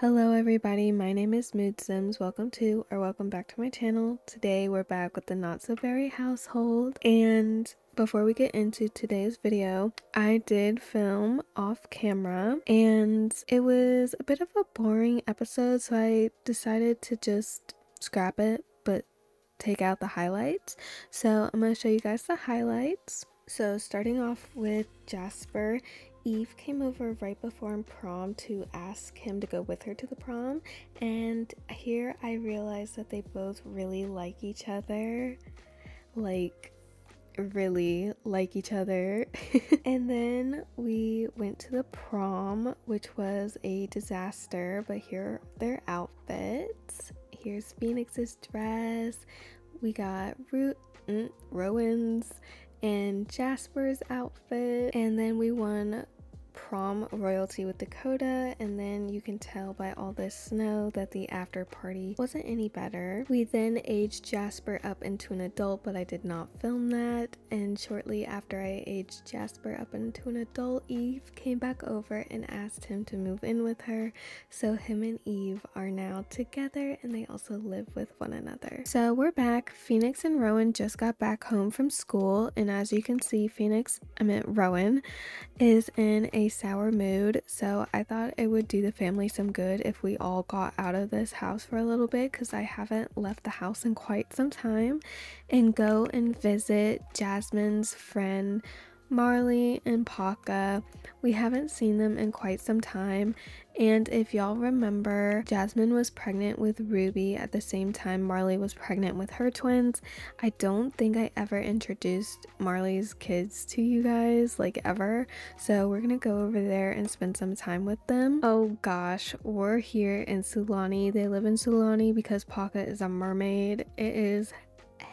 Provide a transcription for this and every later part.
Hello everybody, my name is Mood Sims. Welcome to or welcome back to my channel. Today we're back with the Not So Berry household and before we get into today's video, I did film off camera and it was a bit of a boring episode so I decided to just scrap it but take out the highlights. So I'm going to show you guys the highlights. So starting off with Jasper, Eve came over right before prom to ask him to go with her to the prom, and here I realized that they both really like each other. Like, really like each other. and then we went to the prom, which was a disaster, but here are their outfits. Here's Phoenix's dress. We got Root, mm, Rowan's and Jasper's outfit. And then we won prom royalty with Dakota, and then you can tell by all this snow that the after party wasn't any better. We then aged Jasper up into an adult, but I did not film that, and shortly after I aged Jasper up into an adult, Eve came back over and asked him to move in with her, so him and Eve are now together and they also live with one another. So we're back. Phoenix and Rowan just got back home from school, and as you can see, Phoenix, I meant Rowan, is in a sour mood, so I thought it would do the family some good if we all got out of this house for a little bit because I haven't left the house in quite some time and go and visit Jasmine's friend Marley and Paka. We haven't seen them in quite some time. And if y'all remember, Jasmine was pregnant with Ruby at the same time Marley was pregnant with her twins. I don't think I ever introduced Marley's kids to you guys, like ever. So we're gonna go over there and spend some time with them. Oh gosh, we're here in Sulani. They live in Sulani because Paka is a mermaid. It is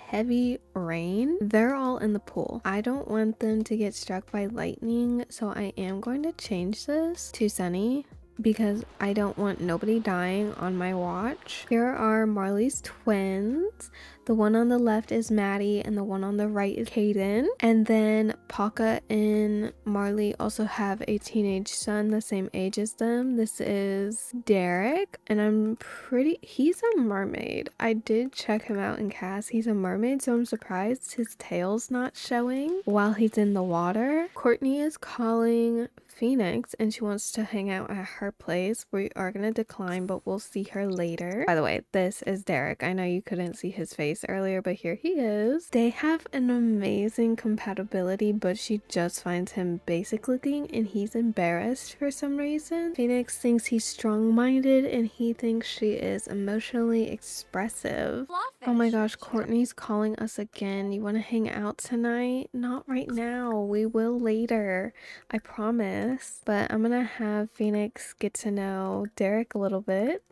heavy rain, they're all in the pool. I don't want them to get struck by lightning, so I am going to change this to sunny because I don't want nobody dying on my watch. Here are Marley's twins. The one on the left is Maddie and the one on the right is Caden. And then Paka and Marley also have a teenage son the same age as them. This is Derek and I'm pretty, he's a mermaid. I did check him out in CAS. He's a mermaid so I'm surprised his tail's not showing while he's in the water. Courtney is calling Phoenix and she wants to hang out at her place. We are going to decline, but we'll see her later. By the way, this is Derek. I know you couldn't see his face earlier, but here he is. They have an amazing compatibility, but she just finds him basic looking and he's embarrassed for some reason. Phoenix thinks he's strong-minded and he thinks she is emotionally expressive. Oh my gosh, Courtney's calling us again. You want to hang out tonight? Not right now. We will later. I promise this, but I'm gonna have Phoenix get to know Derek a little bit,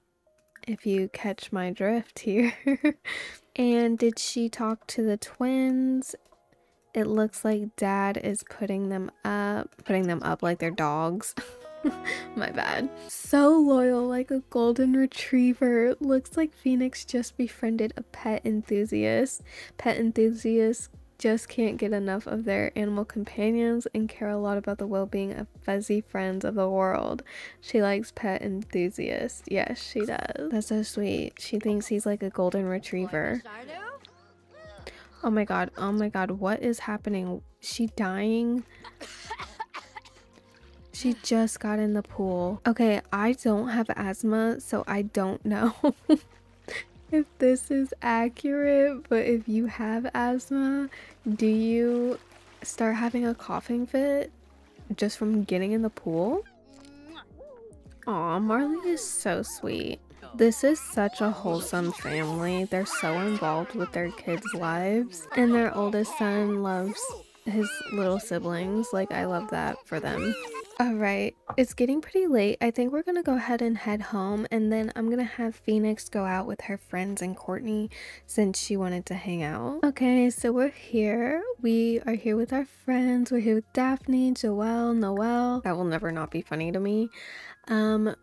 if you catch my drift here. and did she talk to the twins? It looks like dad is putting them up, putting them up like they're dogs. My bad. So loyal, like a golden retriever. Looks like Phoenix just befriended a pet enthusiast. Pet enthusiast just can't get enough of their animal companions and care a lot about the well-being of fuzzy friends of the world. She likes pet enthusiasts. Yes, she does. That's so sweet. She thinks he's like a golden retriever. Oh my god. Oh my god. What is happening? She dying? She just got in the pool. Okay, I don't have asthma, so I don't know. if this is accurate, but if you have asthma, do you start having a coughing fit just from getting in the pool? Aw, Marley is so sweet. This is such a wholesome family. They're so involved with their kids' lives, and their oldest son loves his little siblings. Like, I love that for them. All right, it's getting pretty late. I think we're gonna go ahead and head home, and then I'm gonna have Phoenix go out with her friends and Courtney since she wanted to hang out. Okay, so we're here. We are here with our friends. We're here with Daphne, Joelle, Noelle. That will never not be funny to me. Um,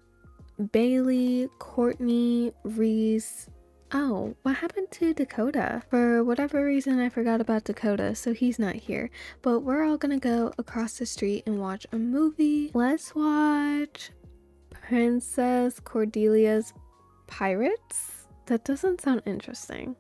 Bailey, Courtney, Reese, Oh, what happened to Dakota? For whatever reason, I forgot about Dakota, so he's not here. But we're all gonna go across the street and watch a movie. Let's watch Princess Cordelia's Pirates? That doesn't sound interesting.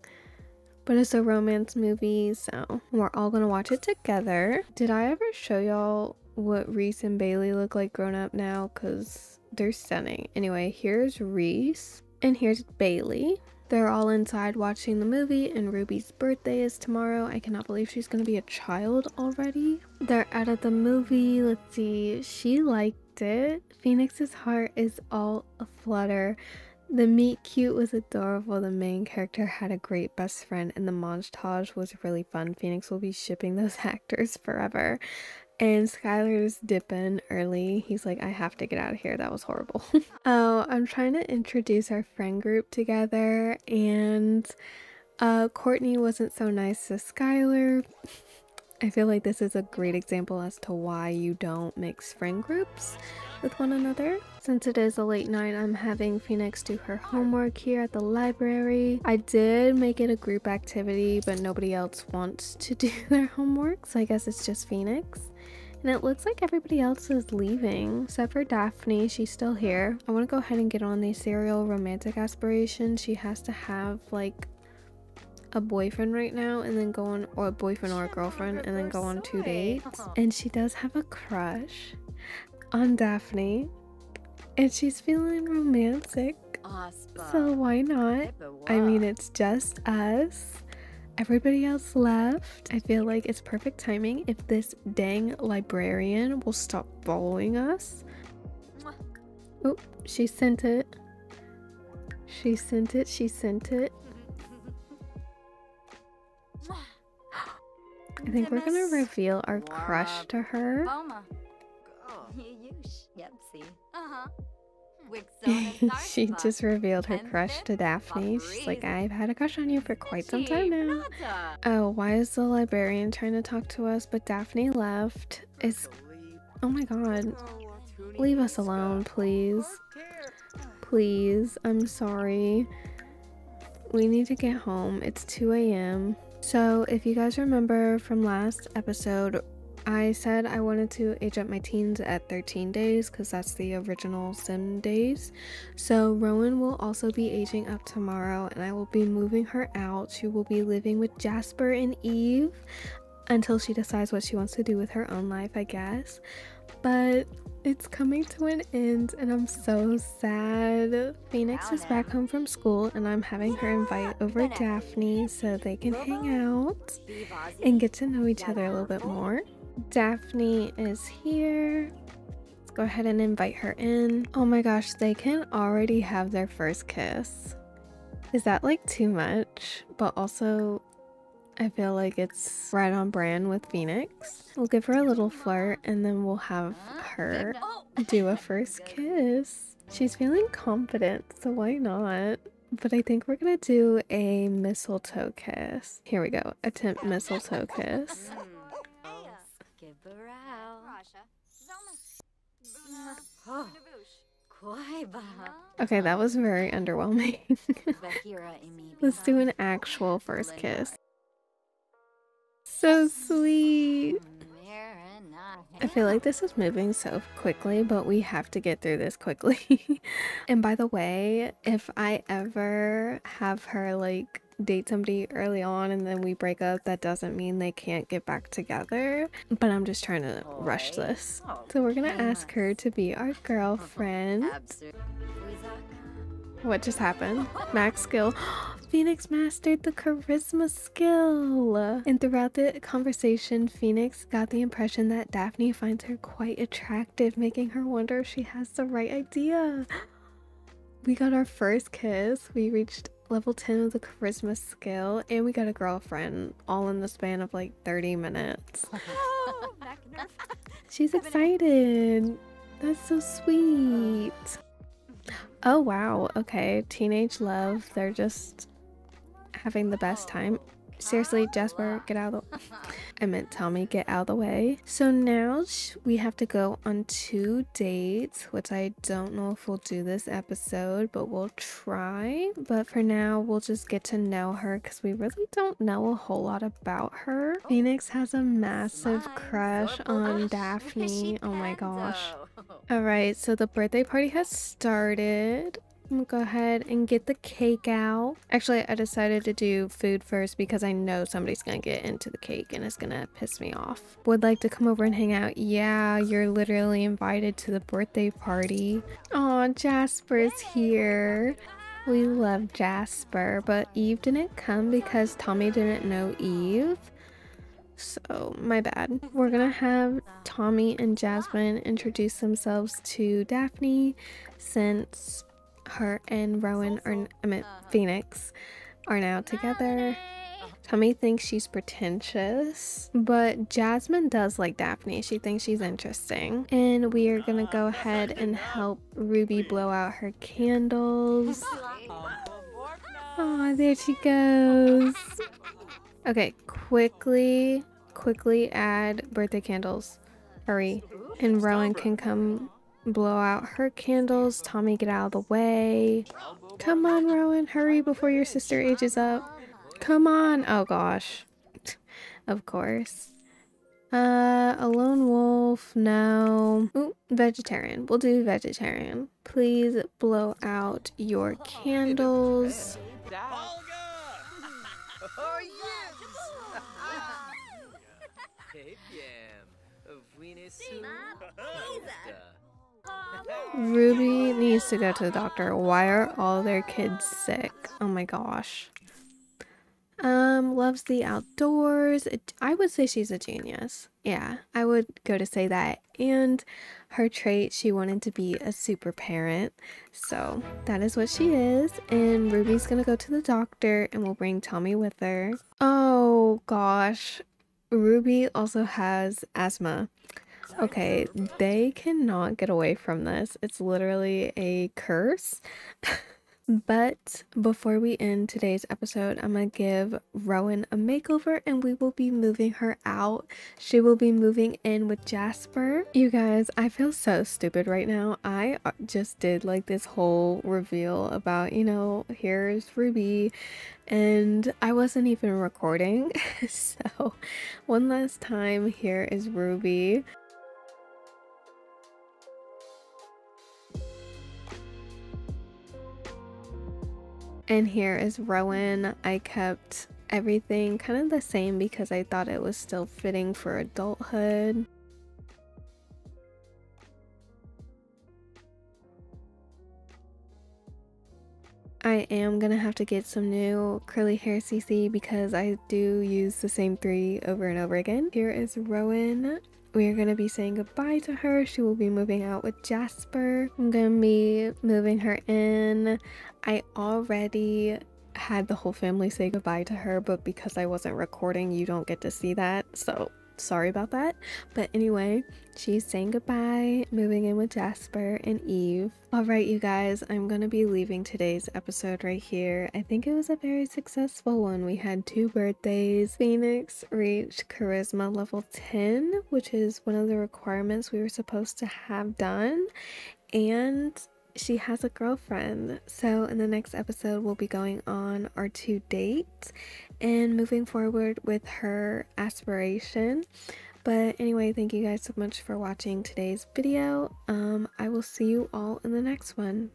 But it's a romance movie, so we're all gonna watch it together. Did I ever show y'all what Reese and Bailey look like grown up now? Because they're stunning. Anyway, here's Reese and here's Bailey. They're all inside watching the movie, and Ruby's birthday is tomorrow. I cannot believe she's gonna be a child already. They're out of the movie. Let's see. She liked it. Phoenix's heart is all aflutter. The meet cute was adorable. The main character had a great best friend, and the montage was really fun. Phoenix will be shipping those actors forever. And Skylar's dipping early. He's like, I have to get out of here. That was horrible. oh, I'm trying to introduce our friend group together, and uh, Courtney wasn't so nice to Skylar. I feel like this is a great example as to why you don't mix friend groups with one another. Since it is a late night, I'm having Phoenix do her homework here at the library. I did make it a group activity, but nobody else wants to do their homework, so I guess it's just Phoenix. And it looks like everybody else is leaving, except for Daphne. She's still here. I want to go ahead and get on the serial romantic aspiration. She has to have like a boyfriend right now and then go on or a boyfriend or a girlfriend and then go on two dates and she does have a crush on Daphne and she's feeling romantic. So why not? I mean it's just us. Everybody else left. I feel like it's perfect timing if this dang librarian will stop following us. Oh she sent it. She sent it. She sent it. I think we're gonna reveal our crush to her. she just revealed her crush to Daphne. She's like, I've had a crush on you for quite some time now. Oh, why is the librarian trying to talk to us? But Daphne left. Is oh my god. Leave us alone, please. Please. I'm sorry. We need to get home. It's 2 a.m. So, if you guys remember from last episode, I said I wanted to age up my teens at 13 days because that's the original sim days. So, Rowan will also be aging up tomorrow and I will be moving her out. She will be living with Jasper and Eve until she decides what she wants to do with her own life, I guess. But it's coming to an end and I'm so sad. Phoenix is back home from school and I'm having her invite over Daphne so they can hang out and get to know each other a little bit more. Daphne is here. Let's go ahead and invite her in. Oh my gosh, they can already have their first kiss. Is that like too much? But also I feel like it's right on brand with Phoenix. We'll give her a little flirt and then we'll have her do a first kiss. She's feeling confident, so why not? But I think we're gonna do a mistletoe kiss. Here we go. Attempt mistletoe kiss. Okay, that was very underwhelming. Let's do an actual first kiss. So sweet. I feel like this is moving so quickly, but we have to get through this quickly. and by the way, if I ever have her like date somebody early on and then we break up, that doesn't mean they can't get back together. But I'm just trying to rush this. So we're gonna ask her to be our girlfriend. What just happened? Max skill. Phoenix mastered the charisma skill. And throughout the conversation, Phoenix got the impression that Daphne finds her quite attractive, making her wonder if she has the right idea. We got our first kiss. We reached level 10 of the charisma skill, and we got a girlfriend all in the span of like 30 minutes. She's excited. That's so sweet. Oh wow, okay. Teenage love. They're just having the best time. Seriously, Jasper, get out of the I meant tell me get out of the way. So now we have to go on two dates, which I don't know if we'll do this episode, but we'll try. But for now, we'll just get to know her because we really don't know a whole lot about her. Phoenix has a massive crush on Daphne. Oh my gosh. All right, so the birthday party has started. I'm gonna go ahead and get the cake out. Actually, I decided to do food first because I know somebody's gonna get into the cake and it's gonna piss me off. Would like to come over and hang out? Yeah, you're literally invited to the birthday party. Oh, Jasper's here. We love Jasper, but Eve didn't come because Tommy didn't know Eve. So, my bad. We're gonna have Tommy and Jasmine introduce themselves to Daphne since her and Rowan are I mean Phoenix are now together. Tommy thinks she's pretentious, but Jasmine does like Daphne. She thinks she's interesting. And we are gonna go ahead and help Ruby blow out her candles. Oh, there she goes. Okay, quickly, quickly add birthday candles. Hurry. And Rowan can come blow out her candles. Tommy, get out of the way. Come on, Rowan, hurry before your sister ages up. Come on. Oh, gosh. of course. Uh, a lone wolf, no. Ooh, vegetarian. We'll do vegetarian. Please blow out your candles. Ruby needs to go to the doctor. Why are all their kids sick? Oh my gosh. Um, loves the outdoors. I would say she's a genius. Yeah, I would go to say that. And her trait, she wanted to be a super parent. So that is what she is. And Ruby's gonna go to the doctor and we'll bring Tommy with her. Oh gosh. Ruby also has asthma. Okay, they cannot get away from this. It's literally a curse. but before we end today's episode, I'm gonna give Rowan a makeover and we will be moving her out. She will be moving in with Jasper. You guys, I feel so stupid right now. I uh, just did like this whole reveal about, you know, here's Ruby and I wasn't even recording. so, one last time, here is Ruby. And here is Rowan. I kept everything kind of the same because I thought it was still fitting for adulthood. I am gonna have to get some new curly hair CC because I do use the same three over and over again. Here is Rowan. We are going to be saying goodbye to her. She will be moving out with Jasper. I'm going to be moving her in. I already had the whole family say goodbye to her, but because I wasn't recording, you don't get to see that. So sorry about that. But anyway, she's saying goodbye, moving in with Jasper and Eve. Alright, you guys, I'm gonna be leaving today's episode right here. I think it was a very successful one. We had two birthdays. Phoenix reached Charisma level 10, which is one of the requirements we were supposed to have done. And she has a girlfriend. So, in the next episode, we'll be going on our two dates and moving forward with her aspiration. But anyway, thank you guys so much for watching today's video. Um, I will see you all in the next one.